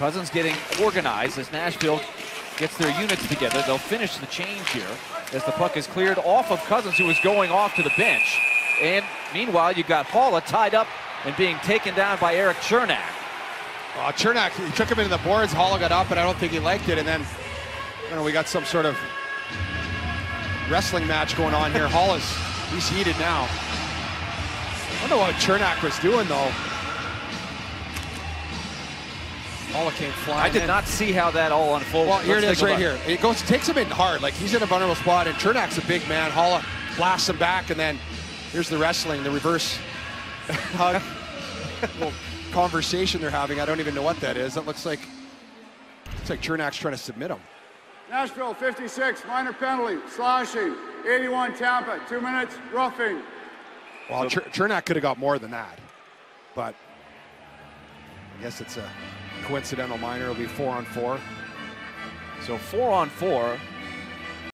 Cousins getting organized as Nashville gets their units together. They'll finish the change here as the puck is cleared off of Cousins, who is going off to the bench. And meanwhile, you've got Haula tied up and being taken down by Erik Cernak. Uh, Cernak, he took him into the boards. Haula got up, and I don't think he liked it. And then, I don't know, we got some sort of wrestling match going on here. Haula's, he's heated now. I don't know what Cernak was doing, though. Haula came flying I did in. not see how that all unfolded. Well, here Let's it is right here. It goes, takes him in hard. Like he's in a vulnerable spot, and Cernak's a big man. Haula blasts him back, and then here's the wrestling, the reverse hug. little conversation they're having. I don't even know what that is. That looks like looks like Cernak's trying to submit him. Nashville 56, minor penalty, slashing. 81 Tampa, two minutes, roughing. Well, Cher- Cernak could have got more than that, but I guess it's a coincidental minor. It'll be four on four. So four on four.